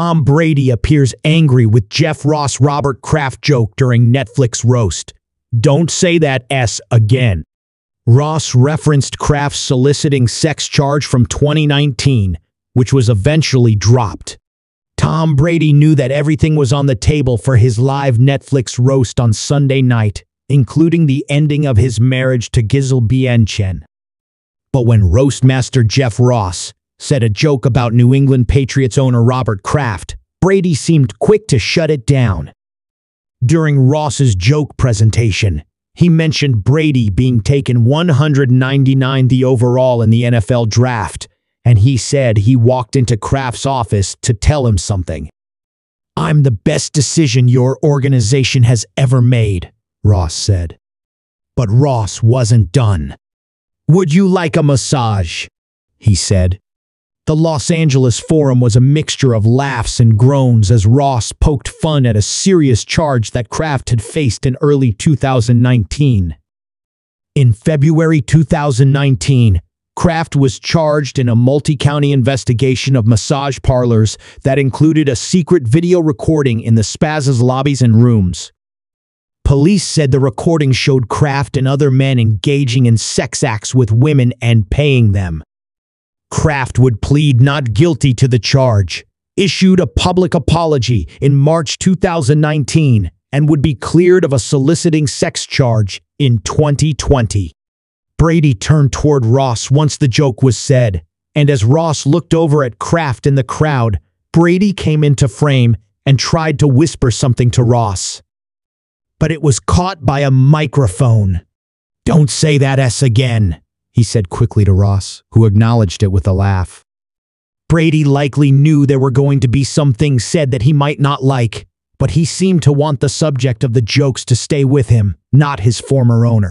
Tom Brady appears angry with Jeff Ross Robert Kraft joke during Netflix roast. Don't say that S again. Ross referenced Kraft's soliciting sex charge from 2019, which was eventually dropped. Tom Brady knew that everything was on the table for his live Netflix roast on Sunday night, including the ending of his marriage to Gisele Bündchen. But when roastmaster Jeff Ross said a joke about New England Patriots owner Robert Kraft, Brady seemed quick to shut it down. During Ross's joke presentation, he mentioned Brady being taken 199 the overall in the NFL draft and he said he walked into Kraft's office to tell him something. I'm the best decision your organization has ever made, Ross said. But Ross wasn't done. Would you like a massage? He said. The Los Angeles Forum was a mixture of laughs and groans as Ross poked fun at a serious charge that Kraft had faced in early 2019. In February 2019, Kraft was charged in a multi-county investigation of massage parlors that included a secret video recording in the Spaz's lobbies and rooms. Police said the recording showed Kraft and other men engaging in sex acts with women and paying them. Kraft would plead not guilty to the charge, issued a public apology in March 2019, and would be cleared of a soliciting sex charge in 2020. Brady turned toward Ross once the joke was said, and as Ross looked over at Kraft in the crowd, Brady came into frame and tried to whisper something to Ross. But it was caught by a microphone. Don't say that S again, he said quickly to Ross, who acknowledged it with a laugh. Brady likely knew there were going to be some things said that he might not like, but he seemed to want the subject of the jokes to stay with him, not his former owner.